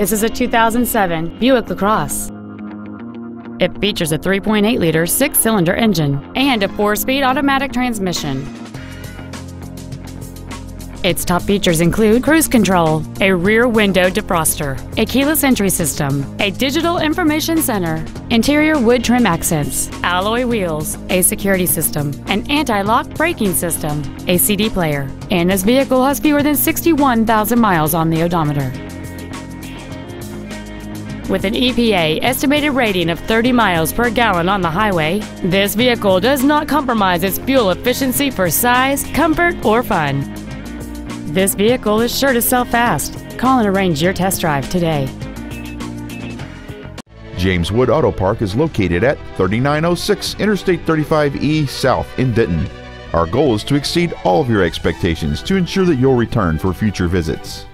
This is a 2007 Buick LaCrosse. It features a 3.8-liter six-cylinder engine and a four-speed automatic transmission. Its top features include cruise control, a rear window defroster, a keyless entry system, a digital information center, interior wood trim accents, alloy wheels, a security system, an anti-lock braking system, a CD player, and this vehicle has fewer than 61,000 miles on the odometer. With an EPA estimated rating of 30 miles per gallon on the highway, this vehicle does not compromise its fuel efficiency for size, comfort, or fun. This vehicle is sure to sell fast. Call and arrange your test drive today. James Wood Auto Park is located at 3906 Interstate 35E South in Denton. Our goal is to exceed all of your expectations to ensure that you'll return for future visits.